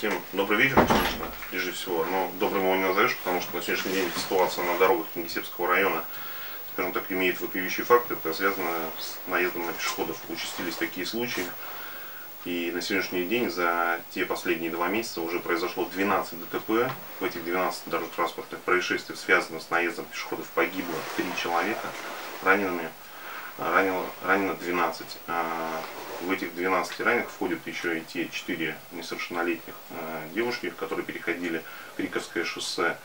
Всем добрый вечер, конечно, прежде всего. Но добрым его не назовешь, потому что на сегодняшний день ситуация на дорогах Кингисеппского района, скажем так, имеет вопиющий факт. Это связано с наездом на пешеходов. Участились такие случаи. И на сегодняшний день за те последние два месяца уже произошло 12 ДТП. В этих 12 дорожно-транспортных происшествиях, связанных с наездом пешеходов, погибло 3 человека, ранеными ранено, ранено 12. В этих 12 раненых входят еще и те 4 несовершеннолетних а, девушки, которые переходили Криковское шоссе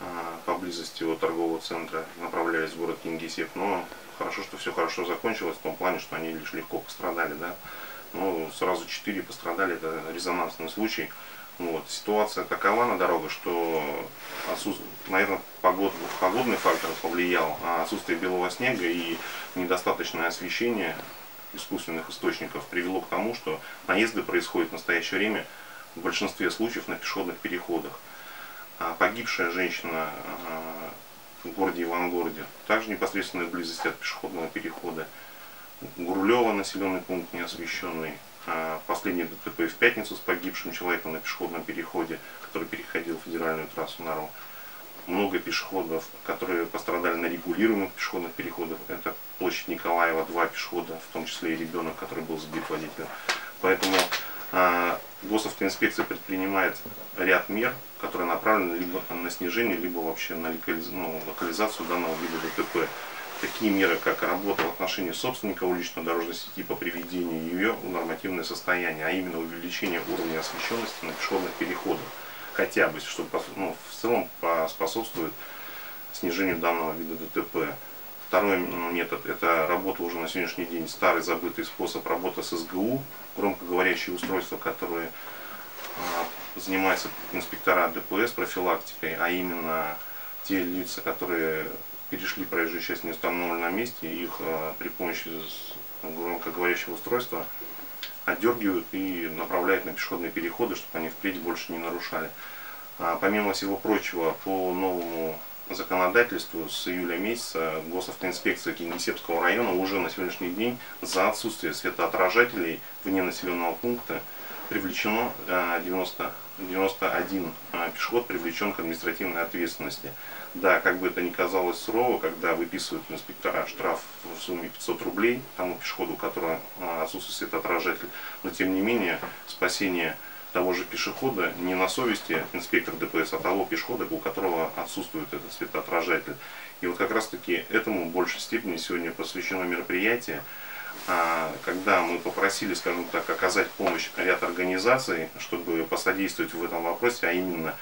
а, поблизости от торгового центра, направляясь в город Кингисепп. Но хорошо, что все хорошо закончилось, в том плане, что они лишь легко пострадали. Да? Но сразу 4 пострадали, это резонансный случай. Вот. Ситуация такова на дорогах, что, наверное, погод, погодный фактор повлиял, а отсутствие белого снега и недостаточное освещение искусственных источников привело к тому, что наезды происходят в настоящее время в большинстве случаев на пешеходных переходах. А погибшая женщина а, в городе Ивангороде, также непосредственной близости от пешеходного перехода. Гурлева, населенный пункт неосвещенный, а, последний ДТП в пятницу с погибшим человеком на пешеходном переходе, который переходил федеральную трассу Нару. Много пешеходов, которые пострадали на регулируемых пешеходных переходах. Это площадь Николаева, два пешехода, в том числе и ребенок, который был сбит водителем. Поэтому э, госавтоинспекция предпринимает ряд мер, которые направлены либо на снижение, либо вообще на локализ... ну, локализацию данного вида ДТП такие меры, как работа в отношении собственника уличной дорожной сети по приведению ее в нормативное состояние, а именно увеличение уровня освещенности на пешеходных переходах, хотя бы, чтобы ну, в целом способствует снижению данного вида ДТП. Второй метод – это работа уже на сегодняшний день, старый забытый способ работы с СГУ, громкоговорящие устройства, которые а, занимаются инспектора ДПС профилактикой, а именно те лица, которые перешли проезжую часть в неустановленном месте, их а, при помощи громкоговорящего устройства отдергивают и направляют на пешеходные переходы, чтобы они впредь больше не нарушали. А, помимо всего прочего, по новому законодательству с июля месяца госавтоинспекция Кингисеппского района уже на сегодняшний день за отсутствие светоотражателей вне населенного пункта привлечено 90, 91 пешеход привлечен к административной ответственности. Да, как бы это ни казалось сурово, когда выписывают инспектора штраф в сумме 500 рублей тому пешеходу, у которого а, отсутствует светоотражатель, но тем не менее спасение того же пешехода не на совести инспектора ДПС, а того пешехода, у которого отсутствует этот светоотражатель. И вот как раз таки этому в большей степени сегодня посвящено мероприятие, когда мы попросили, скажем так, оказать помощь ряд организаций, чтобы посодействовать в этом вопросе, а именно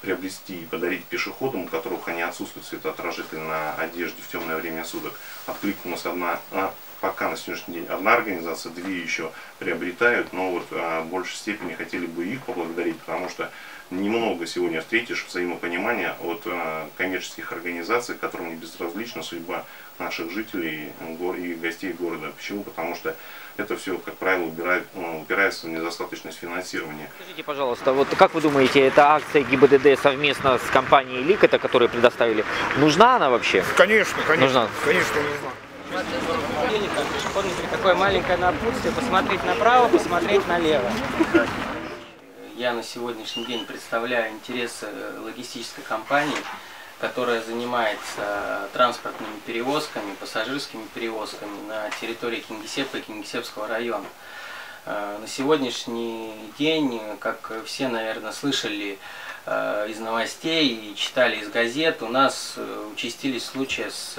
приобрести и подарить пешеходам, у которых они отсутствуют светоотражитель на одежде в темное время суток, откликнулась одна, а, пока на сегодняшний день одна организация, две еще приобретают, но вот а, в большей степени хотели бы их поблагодарить, потому что немного сегодня встретишь взаимопонимания от э, коммерческих организаций, которым не безразлична судьба наших жителей и гостей города. Почему? Потому что это все, как правило, убирает, ну, упирается в недостаточность финансирования. Скажите, пожалуйста, вот как вы думаете, эта акция ГИБДД совместно с компанией ЛИК, это которую предоставили, нужна она вообще? Конечно, конечно. Нужна. Конечно, нужна. Пешеходный такое маленькое напутствие, посмотреть направо, посмотреть налево. Я на сегодняшний день представляю интересы логистической компании, которая занимается транспортными перевозками, пассажирскими перевозками на территории Кингисеппа и Кингисеппского района. Э, на сегодняшний день, как все, наверное, слышали э, из новостей и читали из газет, у нас э, участились случаи с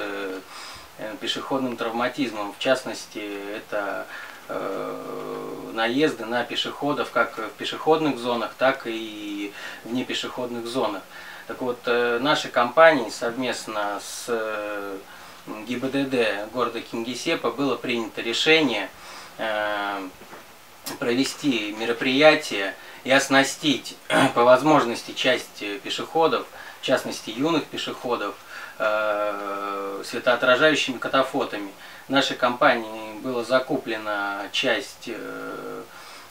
пешеходным травматизмом. В частности, это наезды на пешеходов как в пешеходных зонах, так и вне пешеходных зонах. Так вот, э, нашей компании совместно с э, ГИБДД города Кингисеппа было принято решение э, провести мероприятие и оснастить по возможности часть пешеходов, в частности юных пешеходов, светоотражающими катафотами нашей компании была закуплена часть э,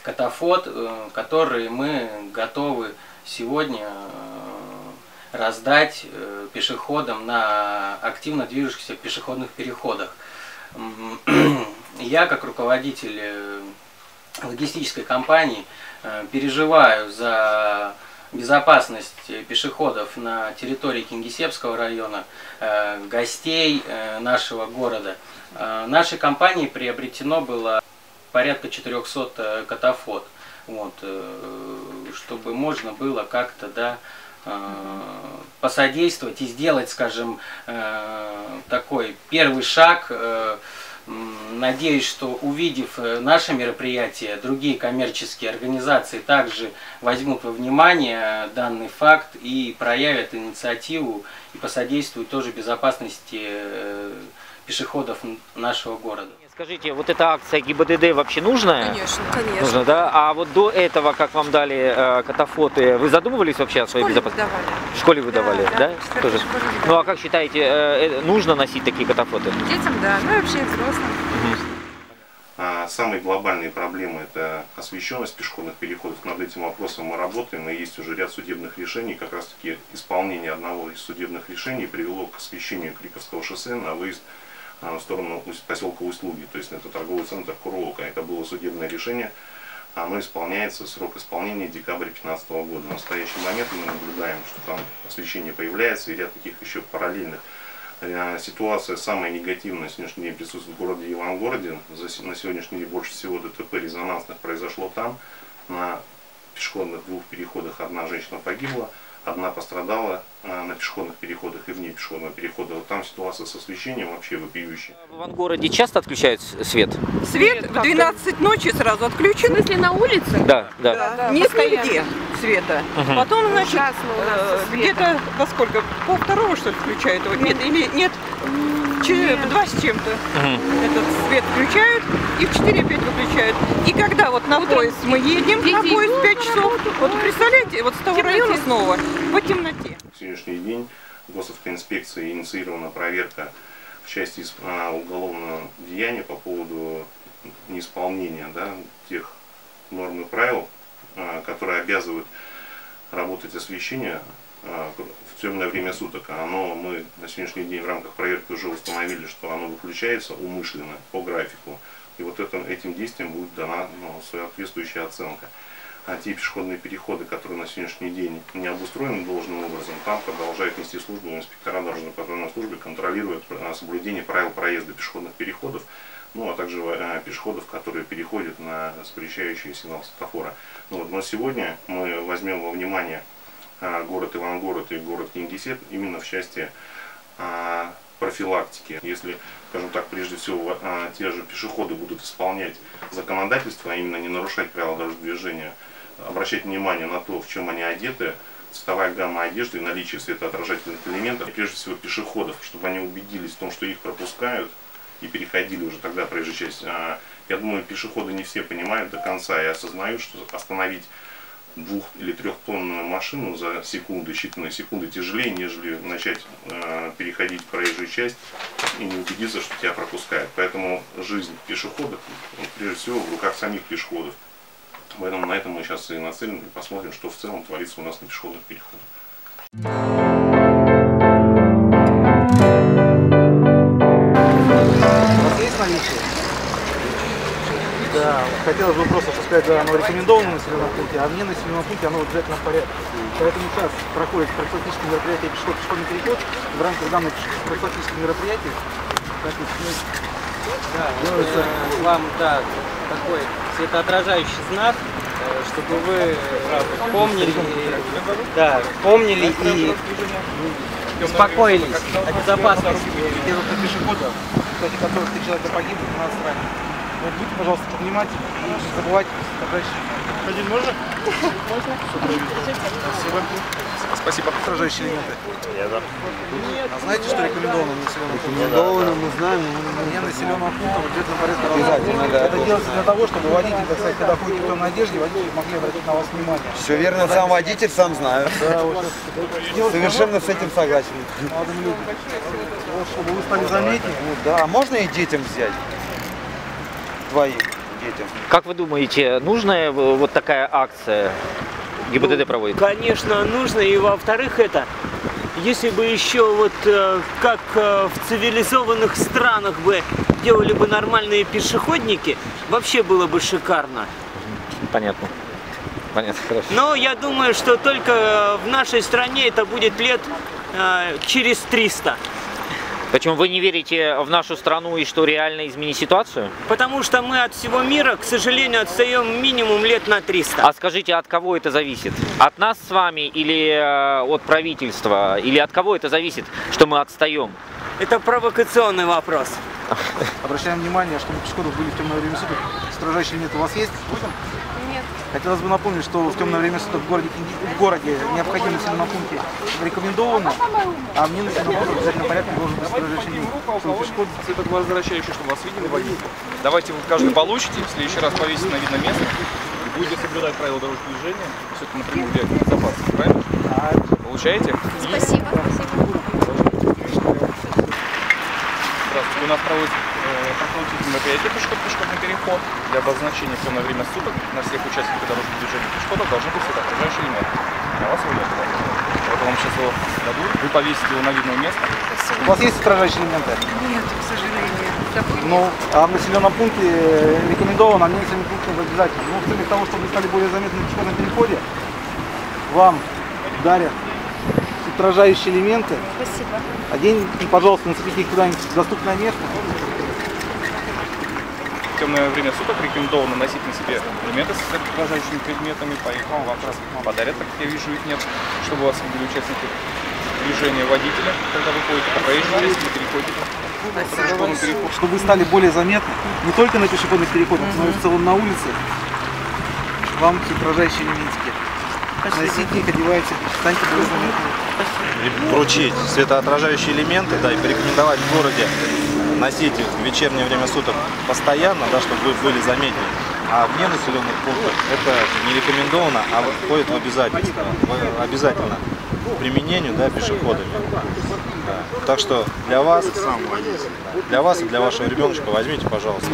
катафот, э, которые мы готовы сегодня э, раздать пешеходам на активно движущихся пешеходных переходах. Я, как руководитель логистической компании, переживаю за безопасность пешеходов на территории Кингисеппского района, э, гостей э, нашего города. Э, Нашей компании приобретено было порядка 400 э, катафот, вот, э, чтобы можно было как-то, да, э, посодействовать и сделать, скажем, э, такой первый шаг. Э, Надеюсь, что увидев э, наше мероприятие, другие коммерческие организации также возьмут во внимание данный факт и проявят инициативу и посодействуют тоже безопасности э, пешеходов нашего города. Скажите, вот эта акция ГИБДД вообще нужная? Конечно, конечно. Нужно, да? А вот до этого, как вам дали э, катафоты, вы задумывались вообще о своей Школе безопасности? выдавали. В школе выдавали, Да, да? да, в Тоже? школе. Ну а как считаете, э, э, нужно носить такие катафоты? Детям, да, ну и вообще и взрослым. А самые глобальные проблемы – это освещенность пешеходных переходов. Над этим вопросом мы работаем, и есть уже ряд судебных решений. Как раз таки исполнение одного из судебных решений привело к освещению Криковского шоссе на выезд в сторону поселка Усть-Луги, то есть это торговый центр Курлока. Это было судебное решение, оно исполняется, срок исполнения декабрь 2015 года. В настоящий момент мы наблюдаем, что там освещение появляется, и ряд таких еще параллельных Э, Ситуация самая негативная на сегодняшний день присутствует в городе Ивангороде. На сегодняшний день больше всего ДТП резонансных произошло там. На пешеходных двух переходах одна женщина погибла, одна пострадала э, на пешеходных переходах и вне пешеходного перехода. Вот там ситуация с освещением вообще вопиющая. В Ивангороде часто отключают свет? Свет в 12 ночи сразу В отключен. смысле, на улице? Да, да. Да, да, Нет постоянно. нигде света. Мгм. Потом, значит, э, где-то во сколько? Пол второго, что ли, включают его? Нет, или нет? В два с чем-то Мгм. этот свет включают и в 4 опять выключают. И когда вот на поезд мы едем, на поезд идут 5 на часов, вот представляете, вот с того темноте. района снова, по темноте. В сегодняшний день госавтоинспекцией инициирована проверка в части а, уголовного деяния по поводу неисполнения да, тех норм и правил, а, которые обязывают работать освещение а, темное время суток. А Оно, мы на сегодняшний день в рамках проверки уже установили, что оно выключается умышленно по графику. И вот это, этим действием будет дана ну, соответствующая оценка. А те пешеходные переходы, которые на сегодняшний день не обустроены должным образом, там продолжают нести службу инспектора дорожной патрульной службы, контролируют а, соблюдение правил проезда пешеходных переходов, ну а также а, пешеходов, которые переходят на запрещающий сигнал светофора. Ну, вот, но сегодня мы возьмем во внимание город Ивангород и город Кингисепп именно в части а, профилактики. Если, скажем так, прежде всего а, те же пешеходы будут исполнять законодательство, а именно не нарушать правила дорожного движения, обращать внимание на то, в чем они одеты, цветовая гамма одежды и наличие светоотражательных элементов, и прежде всего пешеходов, чтобы они убедились в том, что их пропускают и переходили уже тогда проезжая часть. А, Я думаю, пешеходы не все понимают до конца и осознают, что остановить двух- или трехтонную машину за секунды, считанные секунды тяжелее, нежели начать э, переходить проезжую часть и не убедиться, что тебя пропускают. Поэтому жизнь пешеходов, ну, прежде всего, в руках самих пешеходов. Поэтому на этом мы сейчас и нацелены, и посмотрим, что в целом творится у нас на пешеходных переходах. Да, хотелось бы просто сказать, да, оно рекомендовано на населенном пункте, а вне населенного пункте оно в обязательном порядке. Поэтому сейчас проходит профилактическое мероприятие пешеход, пешеходный переход. В рамках данных профилактических мероприятий ну, Да, Делается- э, вам да, такой светоотражающий знак, э, чтобы вы помнили, да, помнили и успокоились о безопасности. пешехода, кстати, которых три человека погибли, 12 раненых. Вот будьте, пожалуйста, повнимательны и не забывайте отражающие. Один можно? Спасибо. Спасибо. Отражающие элементы. А знаете, что рекомендовано в населенном пункте? Рекомендовано, мы знаем. Вне населенного пункта в обязательном порядке Обязательно, да, Это делается для того, чтобы водитель, так сказать, когда ходит в темной одежде, водители могли обратить на вас внимание. Все верно, сам водитель, сам знаю. Да, вот Совершенно с этим согласен. молодым людям. Вот, чтобы вы стали заметнее. Ну да, можно и детям взять? Двоим детям. Как вы думаете, нужная вот такая акция ГИБДД проводит? Конечно, нужно. И во-вторых, это, если бы еще вот э, как э, в цивилизованных странах бы делали бы нормальные пешеходники, вообще было бы шикарно. Понятно. понятно, хорошо. Но я думаю, что только э, в нашей стране это будет лет э, через 300. Почему вы не верите в нашу страну и что реально изменить ситуацию? Потому что мы от всего мира, к сожалению, отстаем минимум лет на 300. А скажите, от кого это зависит? От нас с вами или э, от правительства? Или от кого это зависит, что мы отстаем? Это провокационный вопрос. Обращаем внимание, что пешеходов были в темное время суток. Строжайший лимит у вас есть? Нет. Хотелось бы напомнить, что в темное время суток в городе, в городе необходимо пункте рекомендовано, а мне населенном пункте в обязательном порядке должен быть строжайший лимит. Чтобы пешеход Цвет возвращающий, чтобы вас видели водитель. Давайте вы каждый получите, в следующий раз повесите на видное место и будете соблюдать правила дорожного движения. Все это напрямую влияет на безопасность, правильно? Получаете? Спасибо. У нас проводится э, проходит мероприятие пешеход пешеходный переход. Для обозначения в темное время суток на всех участников дорожного движения пешеходов должны быть светоотражающие элементы. На вас его нет. Вот вам сейчас его дадут. Вы повесите его на видное место. У вас есть строжайшие элементы? Нет, к сожалению. Такой Ну, а в населенном пункте э, рекомендовано, а мне населенный пункт не обязательно. Ну, в целях того, чтобы вы стали более заметны в пешеходном переходе, вам дарят отражающие элементы. Спасибо. Оденьте, пожалуйста, нацепите их куда-нибудь в доступное место. В темное время суток рекомендовано носить на себе элементы с светоотражающими предметами. Поэтому вам раз подарят, так как я вижу их нет, чтобы у вас были участники движения водителя, когда вы ходите по проезжей части переходите. Чтобы вы стали более заметны не только на пешеходных переходах, но и в целом на улице. Вам отражающие элементики. Носите их, одевайте, станьте более заметными. Вручить светоотражающие элементы, да, и порекомендовать в городе носить их в вечернее время суток постоянно, да, чтобы вы были заметнее. А вне населенных пунктов это не рекомендовано, а входит в обязательство, в- обязательно применению да, пешеходами. Да. Так что для вас, для вас и для вашего ребеночка возьмите, пожалуйста.